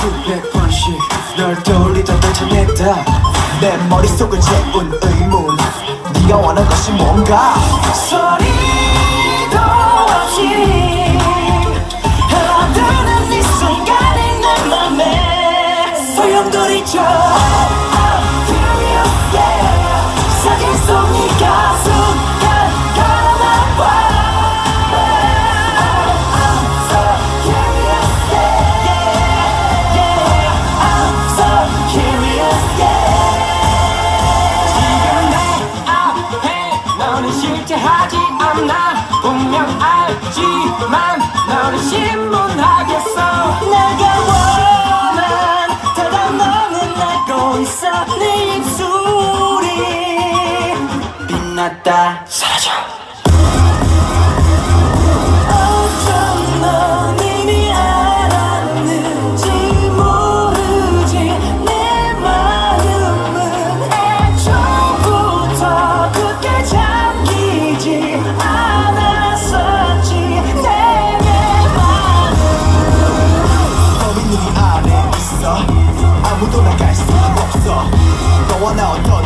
수백 번씩 널 떠올리던 도착했다 내 머릿속을 재운 의문. 네가 원한 것이 뭔가? 소리 알지만 너를 신문하겠어. 내가 원한 다단 너는 알고 있어. 네 입술이 빛났다. 사라져. one out.